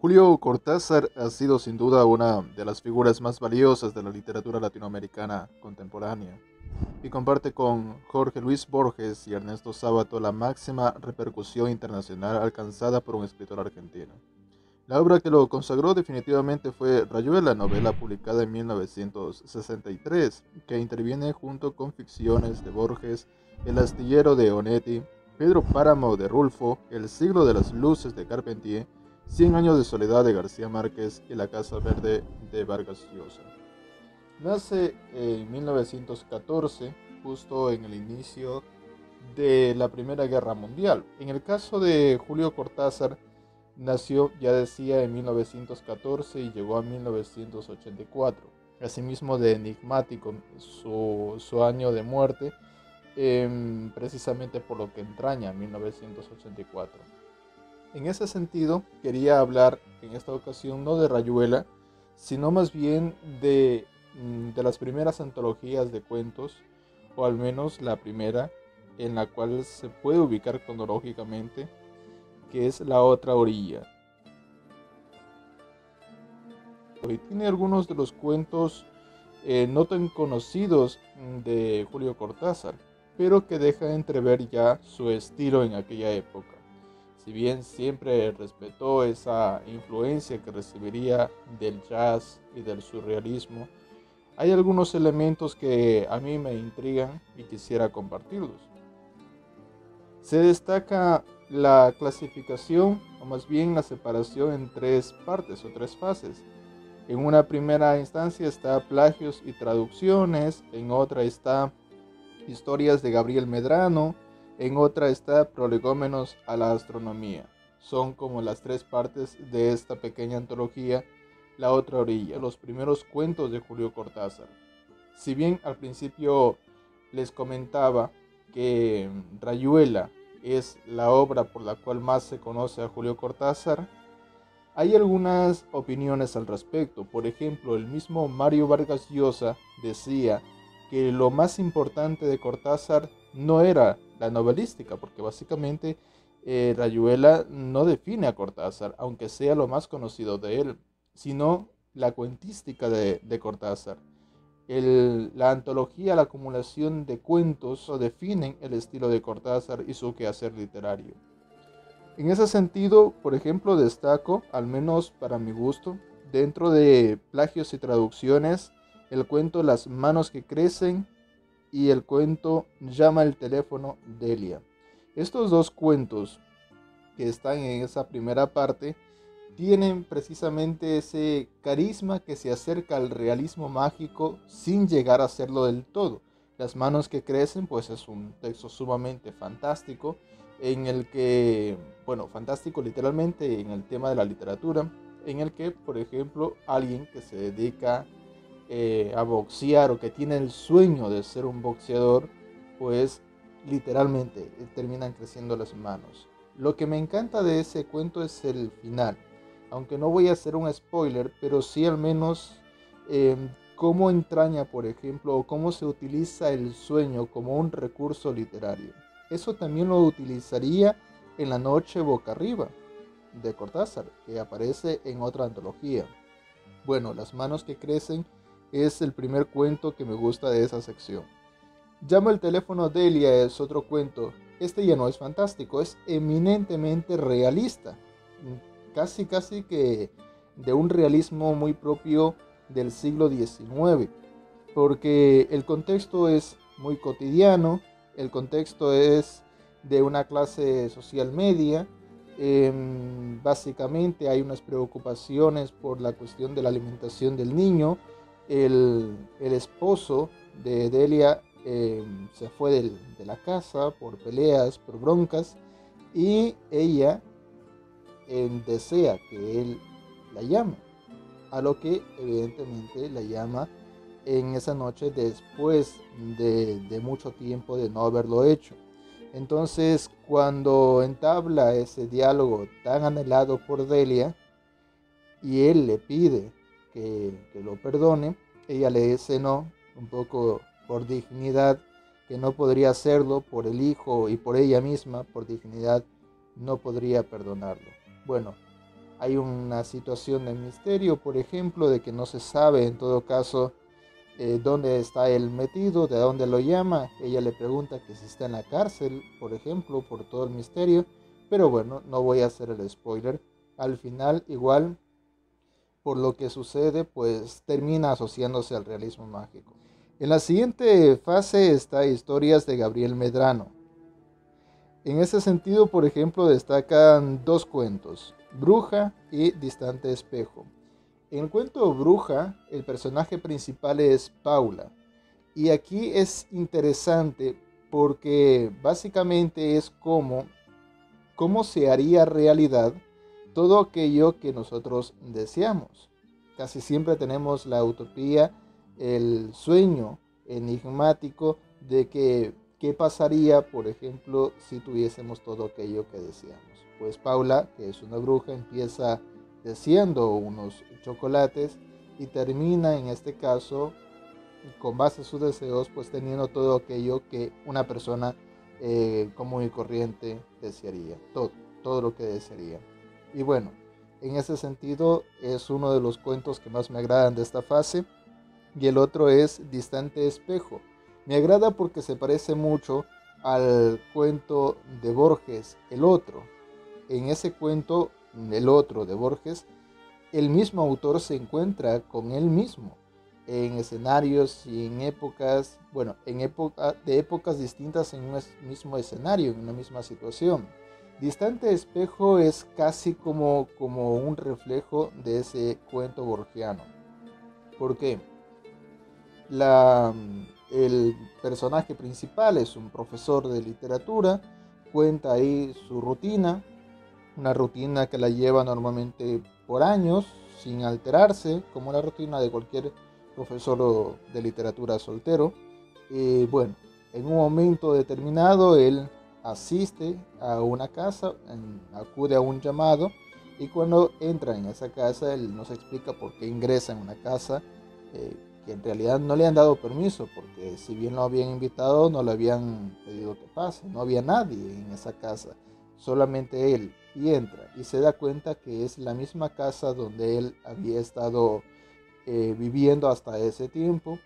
Julio Cortázar ha sido sin duda una de las figuras más valiosas de la literatura latinoamericana contemporánea y comparte con Jorge Luis Borges y Ernesto Sábato la máxima repercusión internacional alcanzada por un escritor argentino. La obra que lo consagró definitivamente fue Rayuela, novela publicada en 1963, que interviene junto con ficciones de Borges, El astillero de Onetti, Pedro Páramo de Rulfo, El siglo de las luces de Carpentier, Cien años de soledad de García Márquez y La Casa Verde de Vargas Llosa. Nace en 1914, justo en el inicio de la Primera Guerra Mundial. En el caso de Julio Cortázar, nació, ya decía, en 1914 y llegó a 1984. Asimismo de enigmático su, año de muerte, em, precisamente por lo que entraña 1984. En ese sentido, quería hablar en esta ocasión no de Rayuela, sino más bien de, mm, de las primeras antologías de cuentos, o al menos la primera en la cual se puede ubicar cronológicamente, que es La otra orilla. Y tiene algunos de los cuentos eh, no tan conocidos mm, de Julio Cortázar, pero que deja entrever ya su estilo en aquella época si bien siempre respetó esa influencia que recibiría del jazz y del surrealismo, hay algunos elementos que a mí me intrigan y quisiera compartirlos. Se destaca la clasificación, o más bien la separación en tres partes o tres fases. En una primera instancia está plagios y traducciones, en otra está historias de Gabriel Medrano, en otra está Prolegómenos a la astronomía. Son como las tres partes de esta pequeña antología, la otra orilla, los primeros cuentos de Julio Cortázar. Si bien al principio les comentaba que Rayuela es la obra por la cual más se conoce a Julio Cortázar, hay algunas opiniones al respecto. Por ejemplo, el mismo Mario Vargas Llosa decía que lo más importante de Cortázar no era la novelística, porque básicamente eh, Rayuela no define a Cortázar, aunque sea lo más conocido de él, sino la cuentística de, Cortázar. la antología, la acumulación de cuentos definen el estilo de Cortázar y su quehacer literario. En ese sentido, por ejemplo, destaco, al menos para mi gusto, dentro de plagios y traducciones, el cuento Las manos que crecen y el cuento Llama el teléfono Delia. Estos dos cuentos que están en esa primera parte tienen precisamente ese carisma que se acerca al realismo mágico sin llegar a serlo del todo. Las manos que crecen, pues es un texto sumamente fantástico en el que, bueno, fantástico literalmente en el tema de la literatura, en el que, por ejemplo, alguien que se dedica eh, a boxear o que tiene el sueño de ser un boxeador, pues literalmente eh, terminan creciendo las manos. Lo que me encanta de ese cuento es el final, aunque no voy a hacer un spoiler, pero sí al menos em, cómo entraña, por ejemplo, o cómo se utiliza el sueño como un recurso literario. Eso también lo utilizaría en La Noche Boca Arriba de Cortázar, que aparece en otra antología. Bueno, las manos que crecen es el primer cuento que me gusta de esa sección. Llama el teléfono Delia es otro cuento. Este ya no es fantástico, es eminentemente realista. Casi, casi que de un realismo muy propio del siglo XIX. Porque el contexto es muy cotidiano, el contexto es de una clase social media. Em, básicamente hay unas preocupaciones por la cuestión de la alimentación del niño el, esposo de Delia eh, se fue de la casa por peleas, por broncas, y ella eh, desea que él la llame, a lo que evidentemente la llama en esa noche después de, de mucho tiempo de no haberlo hecho. Entonces, cuando entabla ese diálogo tan anhelado por Delia, y él le pide que, lo perdone. Ella le dice no, un poco por dignidad, que no podría hacerlo por el hijo y por ella misma, por dignidad, no podría perdonarlo. Bueno, hay una situación de misterio, por ejemplo, de que no se sabe en todo caso eh, dónde está él metido, de dónde lo llama. Ella le pregunta que si está en la cárcel, por ejemplo, por todo el misterio. Pero bueno, no voy a hacer el spoiler. Al final, igual, por lo que sucede, pues termina asociándose al realismo mágico. En la siguiente fase está Historias de Gabriel Medrano. En ese sentido, por ejemplo, destacan dos cuentos, Bruja y Distante Espejo. En el cuento Bruja, el personaje principal es Paula. Y aquí es interesante porque básicamente es como cómo se haría realidad todo aquello que nosotros deseamos. Casi siempre tenemos la utopía, el sueño enigmático de que qué pasaría, por ejemplo, si tuviésemos todo aquello que deseamos. Pues Paula, que es una bruja, empieza deseando unos chocolates y termina en este caso con base a sus deseos pues teniendo todo aquello que una persona eh, común y corriente desearía, todo, todo lo que desearía. Y bueno, en ese sentido es uno de los cuentos que más me agradan de esta fase. Y el otro es Distante Espejo. Me agrada porque se parece mucho al cuento de Borges, el otro. En ese cuento, el otro de Borges, el mismo autor se encuentra con él mismo en escenarios y en épocas, bueno, en época, de épocas distintas en un mismo escenario, en una misma situación. Distante espejo es casi como, como un reflejo de ese cuento borgiano. ¿Por qué? La, el personaje principal es un profesor de literatura, cuenta ahí su rutina, una rutina que la lleva normalmente por años sin alterarse, como la rutina de cualquier profesor de literatura soltero. Y bueno, en un momento determinado él asiste a una casa, acude a un llamado y cuando entra en esa casa él nos explica por qué ingresa en una casa eh, que en realidad no le han dado permiso porque si bien lo habían invitado no le habían pedido que pase, no había nadie en esa casa, solamente él y entra y se da cuenta que es la misma casa donde él había estado eh, viviendo hasta ese tiempo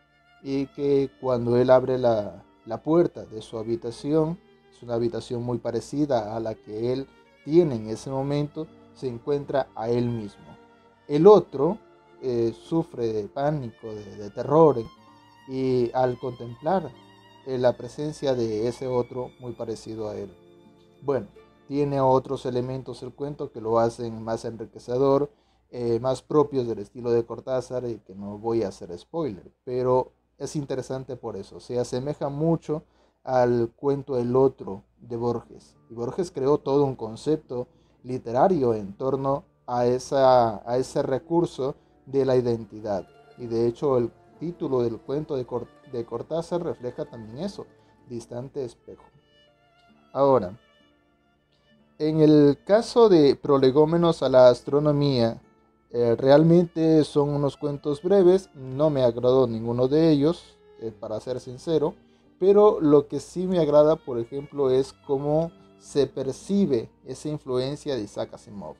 y que cuando él abre la, la puerta de su habitación, es una habitación muy parecida a la que él tiene en ese momento, se encuentra a él mismo. El otro eh, sufre de pánico, de, terror, y al contemplar eh, la presencia de ese otro muy parecido a él. Bueno, tiene otros elementos el cuento que lo hacen más enriquecedor, eh, más propios del estilo de Cortázar y que no voy a hacer spoiler, pero es interesante por eso, se asemeja mucho al cuento El otro de Borges. Y Borges creó todo un concepto literario en torno a, esa, a ese recurso de la identidad. Y de hecho el título del cuento de, Cortázar refleja también eso, distante espejo. Ahora, en el caso de Prolegómenos a la astronomía, eh, realmente son unos cuentos breves, no me agradó ninguno de ellos, eh, para ser sincero, pero lo que sí me agrada, por ejemplo, es cómo se percibe esa influencia de Isaac Asimov.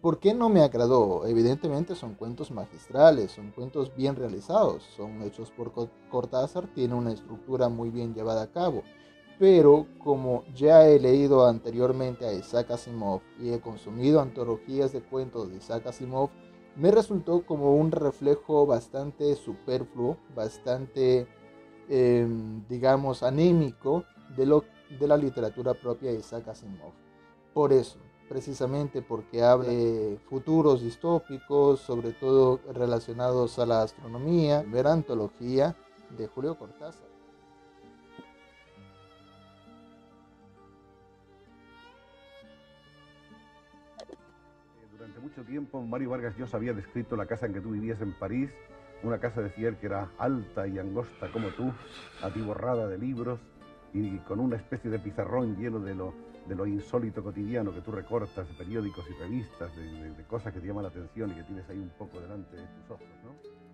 ¿Por qué no me agradó? Evidentemente son cuentos magistrales, son cuentos bien realizados, son hechos por Cortázar, tiene una estructura muy bien llevada a cabo pero como ya he leído anteriormente a Isaac Asimov y he consumido antologías de cuentos de Isaac Asimov, me resultó como un reflejo bastante superfluo, bastante, em, digamos, anémico de, lo, de la literatura propia de Isaac Asimov. Por eso, precisamente porque habla de futuros distópicos, sobre todo relacionados a la astronomía, ver antología de Julio Cortázar. mucho tiempo Mario Vargas Llosa había descrito la casa en que tú vivías en París, una casa decía él que era alta y angosta como tú, atiborrada de libros y con una especie de pizarrón lleno de lo, de lo insólito cotidiano que tú recortas de periódicos y revistas, de, de cosas que te llaman la atención y que tienes ahí un poco delante de tus ojos, ¿no?